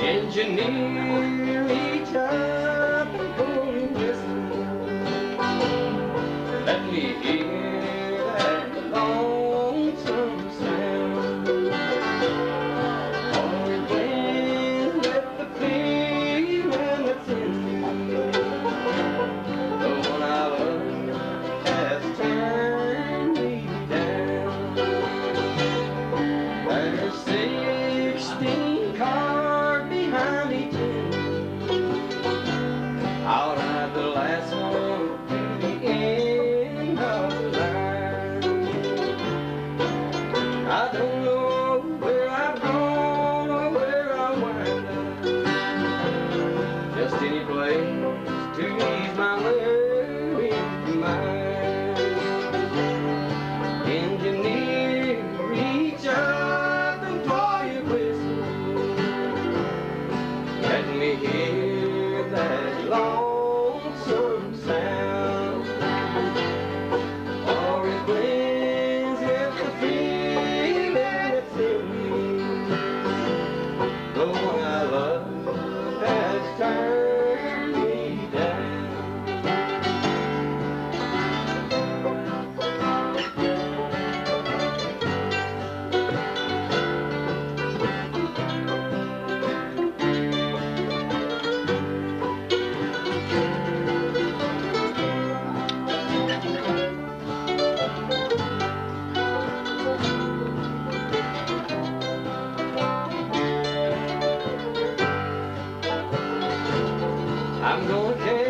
engineer, each up and pull. Let me hear. destiny plays to me. Okay.